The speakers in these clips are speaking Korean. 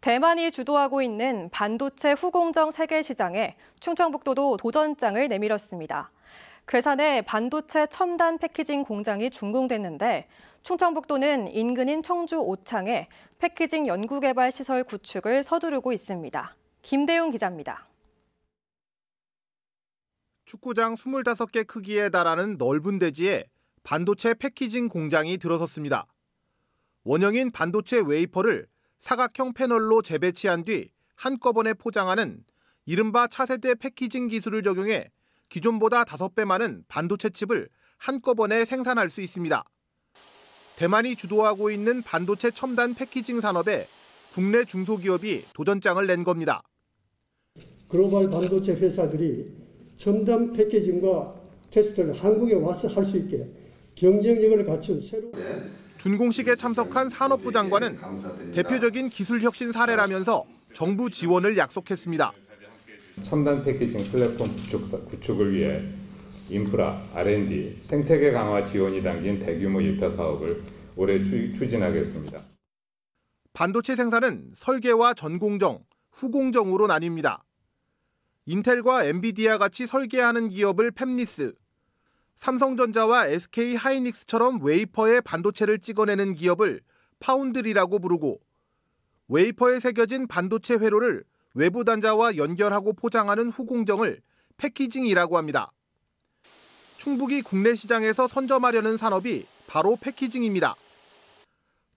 대만이 주도하고 있는 반도체 후공정 세계 시장에 충청북도도 도전장을 내밀었습니다. 괴산에 반도체 첨단 패키징 공장이 준공됐는데 충청북도는 인근인 청주 오창에 패키징 연구개발 시설 구축을 서두르고 있습니다. 김대웅 기자입니다. 축구장 25개 크기에 달하는 넓은 대지에 반도체 패키징 공장이 들어섰습니다. 원형인 반도체 웨이퍼를 사각형 패널로 재배치한 뒤 한꺼번에 포장하는 이른바 차세대 패키징 기술을 적용해 기존보다 5배 많은 반도체 칩을 한꺼번에 생산할 수 있습니다. 대만이 주도하고 있는 반도체 첨단 패키징 산업에 국내 중소기업이 도전장을 낸 겁니다. 글로벌 반도체 회사들이 첨단 패키징과 테스트를 한국에 와서 할 수 있게 경쟁력을 갖춘 새로운 준공식에 참석한 산업부 장관은 대표적인 기술 혁신 사례라면서 정부 지원을 약속했습니다. 첨단 패키징 플랫폼 구축, 을 위해 인프라, R&D, 생태계 강화 지원이 담긴 대규모 일타 사업을 올해 추, 추진하겠습니다. 반도체 생산은 설계와 전공정, 후공정으로 나뉩니다. 인텔과 엔비디아 같이 설계하는 기업을 팹리스, 삼성전자와 SK 하이닉스처럼 웨이퍼에 반도체를 찍어내는 기업을 파운드리라고 부르고 웨이퍼에 새겨진 반도체 회로를 외부 단자와 연결하고 포장하는 후공정을 패키징이라고 합니다. 충북이 국내 시장에서 선점하려는 산업이 바로 패키징입니다.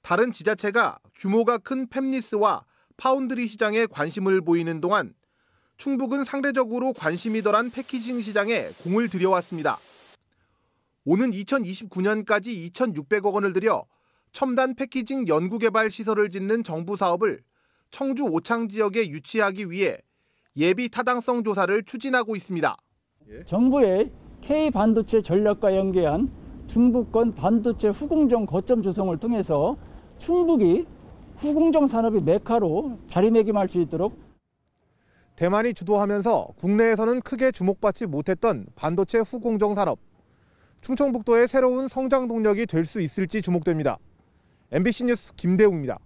다른 지자체가 규모가 큰 팹리스와 파운드리 시장에 관심을 보이는 동안 충북은 상대적으로 관심이 덜한 패키징 시장에 공을 들여왔습니다. 오는 2029년까지 2,600억 원을 들여 첨단 패키징 연구개발 시설을 짓는 정부 사업을 청주 오창 지역에 유치하기 위해 예비 타당성 조사를 추진하고 있습니다. 정부의 K 반도체 전략과 연계한 중부권 반도체 후공정 거점 조성을 통해서 충북이 후공정 산업의 메카로 자리매김할 수 있도록 대만이 주도하면서 국내에서는 크게 주목받지 못했던 반도체 후공정 산업. 충청북도의 새로운 성장 동력이 될 수 있을지 주목됩니다. MBC 뉴스 김대웅입니다.